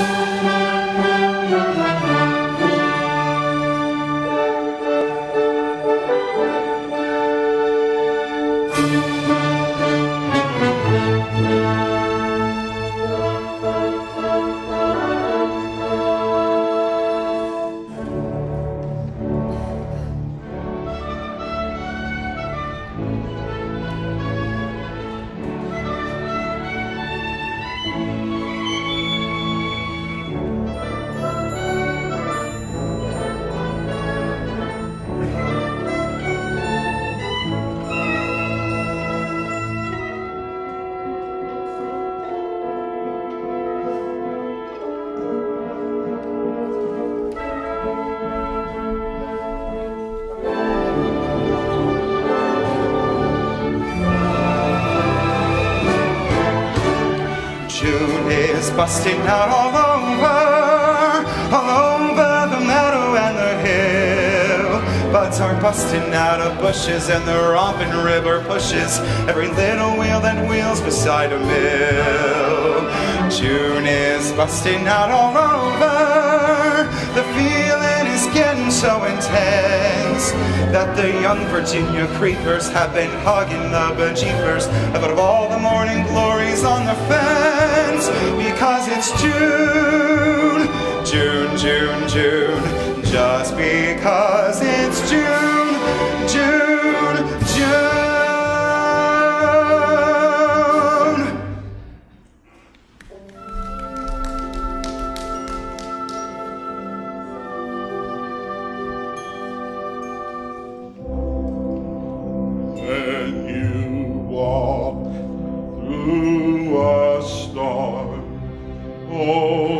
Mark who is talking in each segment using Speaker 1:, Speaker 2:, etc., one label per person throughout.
Speaker 1: June busting out all over, all over the meadow and the hill. Buds are busting out of bushes and the romping river pushes every little wheel that wheels beside a mill. June is busting out all over, the feeling is getting so intense that the young Virginia creepers have been hugging the bejeepers. Of all the morning glories on the fence because it's June, June, June, June, just because it's June,
Speaker 2: through a storm, hold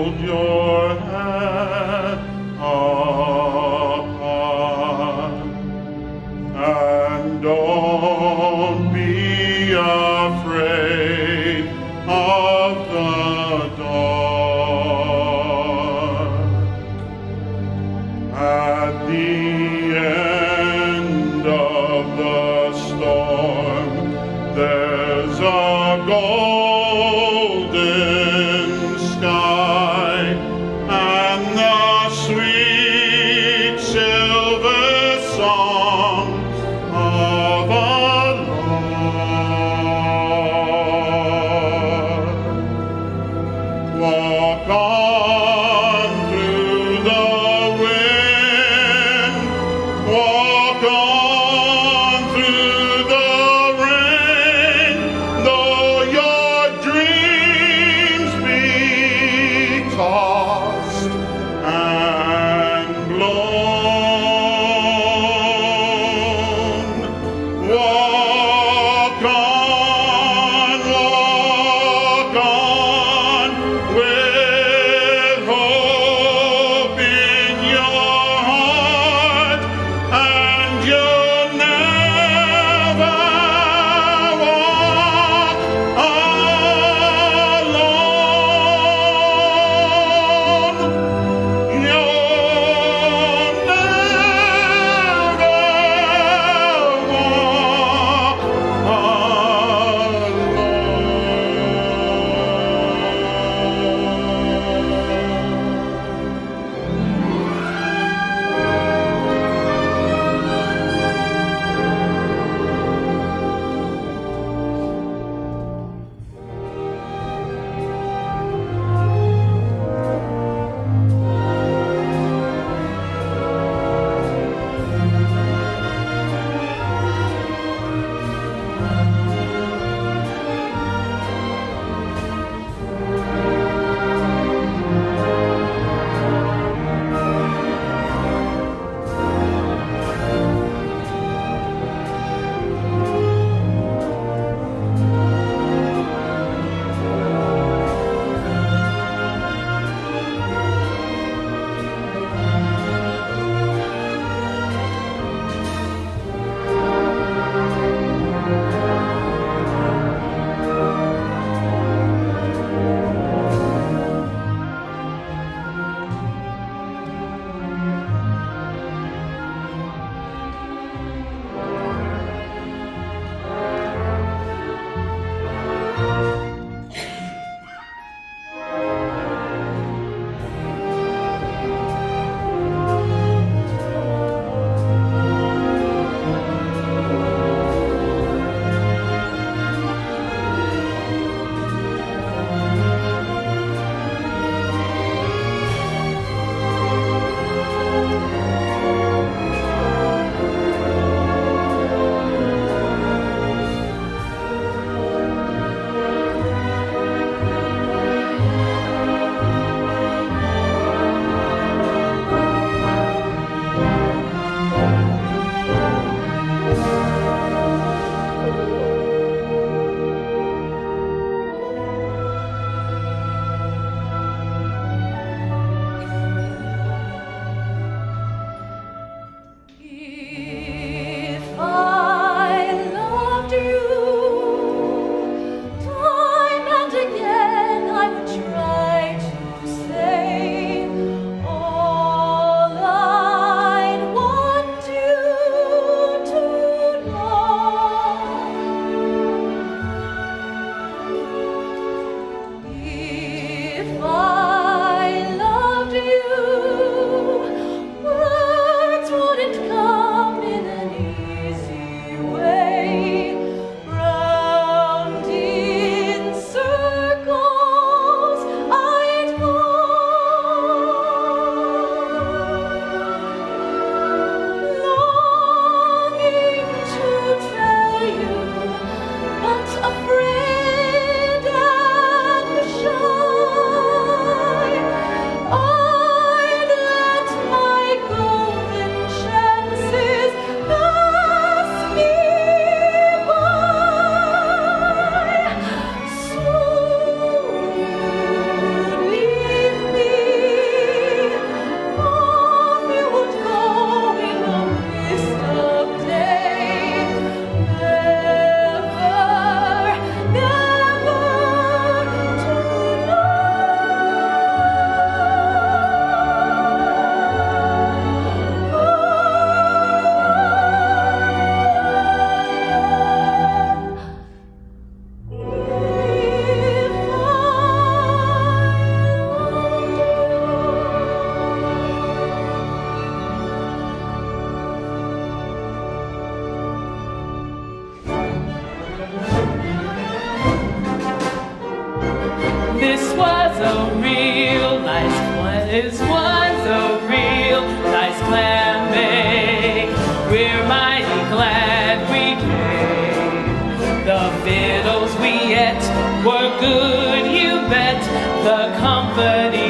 Speaker 2: were good, you bet the
Speaker 3: company.